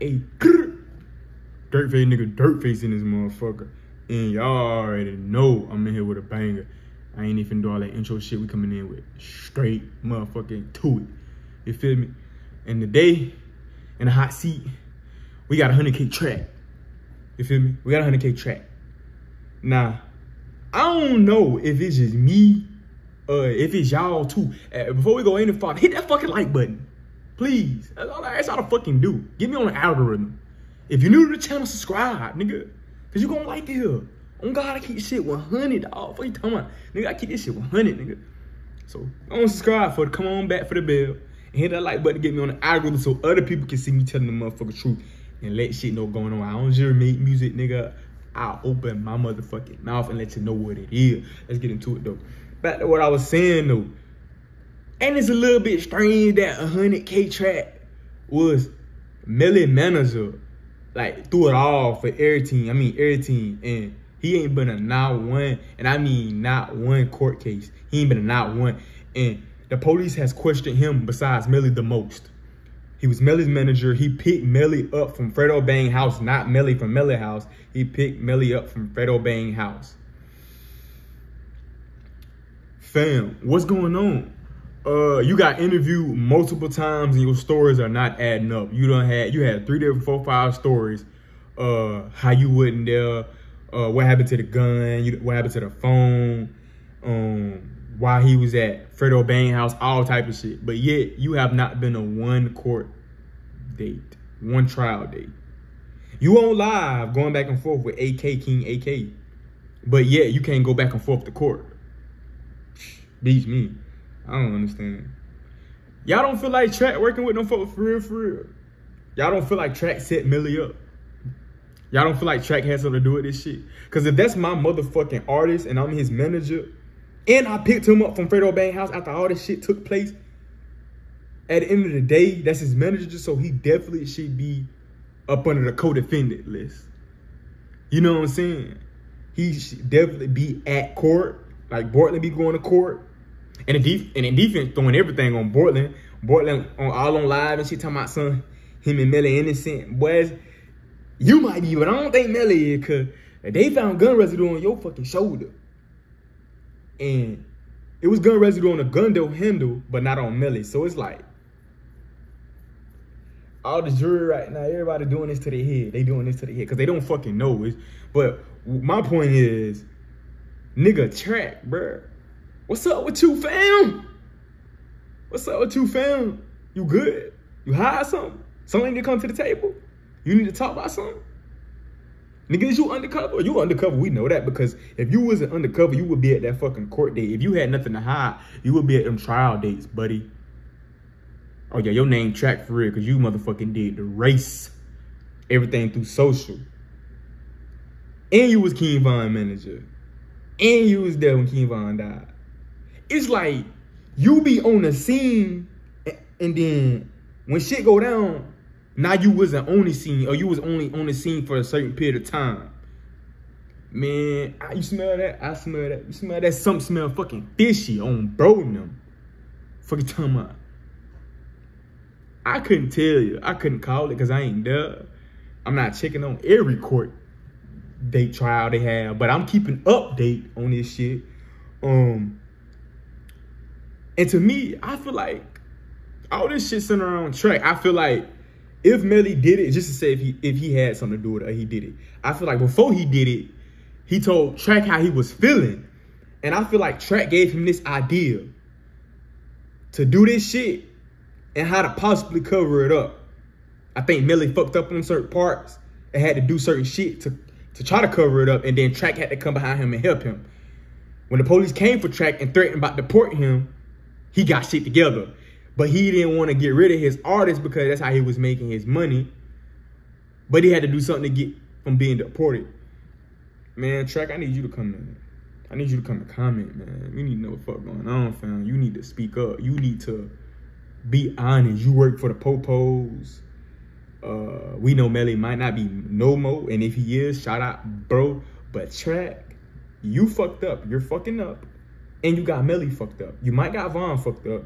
a dirt face nigga, dirt face in this motherfucker. And y'all already know I'm in here with a banger. I ain't even do all that intro shit. We coming in with straight motherfucking to it. You feel me? And today, in the hot seat, we got a 100K track. You feel me? We got a 100K track. Now, I don't know if it's just me or if it's y'all too. Uh, before we go any farther, hit that fucking like button. Please. That's all I ask y'all to fucking do. Get me on the algorithm. If you're new to the channel, subscribe, nigga. Cause you gonna like it here. On God, I keep shit 100, dog. What you talking about? Nigga, I keep this shit 100, nigga. So, on subscribe for it. Come on back for the bell. And hit that like button to get me on the algorithm so other people can see me telling the motherfucking truth and let shit know going on. I don't just make music, nigga. I'll open my motherfucking mouth and let you know what it is. Let's get into it, though. Back to what I was saying, though. And it's a little bit strange that a 100K track was Melly manager like threw it all for every team. I mean every team, and he ain't been a not one, and I mean not one court case. He ain't been a not one, and the police has questioned him besides Melly the most. He was Melly's manager. He picked Melly up from Fredo Bang house, not Melly from Melly house. He picked Melly up from Fredo Bang house. Fam, what's going on? Uh, you got interviewed multiple times and your stories are not adding up. You don't had you had three different four five stories. Uh, how you wouldn't there? Uh, what happened to the gun? You, what happened to the phone? Um, why he was at Fredo Bang house? All type of shit. But yet you have not been a one court date, one trial date. You on live going back and forth with AK King AK, but yet you can't go back and forth to court. Beats me. I don't understand. Y'all don't feel like Track working with them for real, for real. Y'all don't feel like Track set Melly up. Y'all don't feel like Track has something to do with this shit. Cause if that's my motherfucking artist and I'm his manager, and I picked him up from Fredo Bang House after all this shit took place, at the end of the day, that's his manager, so he definitely should be up under the co-defendant list. You know what I'm saying? He should definitely be at court, like Bortlen be going to court. And in, def- and in defense, throwing everything on Bortlen. Bortlen on all on live and she talking about son, him and Melly innocent. Boys, you might be, but I don't think Melly is because they found gun residue on your fucking shoulder. And it was gun residue on the gun handle, but not on Melly. So it's like all the jury right now, everybody doing this to their head. They doing this to their head because they don't fucking know it. But my point is, nigga, track, bruh. What's up with you, fam? What's up with you, fam? You good? You hide something? Something need to come to the table? You need to talk about something? Nigga, is you undercover? You undercover, we know that because if you wasn't undercover, you would be at that fucking court date. If you had nothing to hide, you would be at them trial dates, buddy. Oh yeah, your name track for real, cause you motherfucking did the race. Everything through social. And you was King Von manager. And you was there when King Von died. It's like you be on the scene and then when shit go down, now you wasn't on the scene or you was only on the scene for a certain period of time. Man, you smell that? I smell that. You smell that? Something smell fucking fishy on bro them. Fucking talking about. I couldn't tell you. I couldn't call it because I ain't there. I'm not checking on every court date trial they have, but I'm keeping update on this shit. Um, and to me, I feel like all this shit centered around track. I feel like if Melly did it, just to say if he if he had something to do with it he did it, I feel like before he did it, he told Track how he was feeling. And I feel like Track gave him this idea to do this shit and how to possibly cover it up. I think Melly fucked up on certain parts and had to do certain shit to, to try to cover it up. And then Track had to come behind him and help him. When the police came for Track and threatened about deporting him, he got shit together. But he didn't want to get rid of his artist because that's how he was making his money. But he had to do something to get from being deported. Man, Track, I need you to come in. I need you to come and comment, man. We need to know what fuck going on, fam. You need to speak up. You need to be honest. You work for the Popos. Uh, we know Melly might not be no more, and if he is, shout out, bro. But Track, you fucked up. You're fucking up, and you got Melly fucked up. You might got Von fucked up,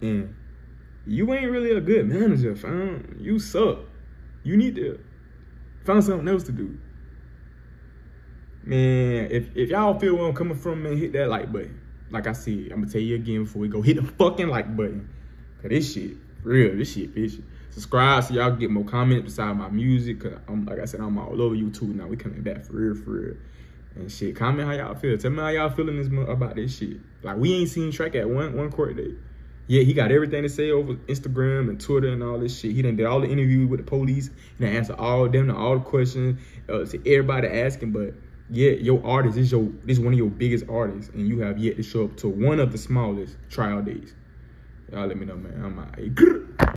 and you ain't really a good manager, fam. You suck. You need to find something else to do. Man, if, if y'all feel where I'm coming from, man, hit that like button. Like I said, I'm gonna tell you again before we go, hit the fucking like button. Cause this shit, real, this shit bitch. Subscribe so y'all get more comments beside my music. Cause I'm like I said, I'm all over YouTube now. We coming back for real, for real. And shit, comment how y'all feel. Tell me how y'all feeling this about this shit. Like we ain't seen Track at one one court date. Yeah, he got everything to say over Instagram and Twitter and all this shit. He done did all the interviews with the police. and done answered all them, all the questions uh, to everybody asking. But yeah, your artist is your this is one of your biggest artists, and you have yet to show up to one of the smallest trial days. Y'all let me know, man. I'm out.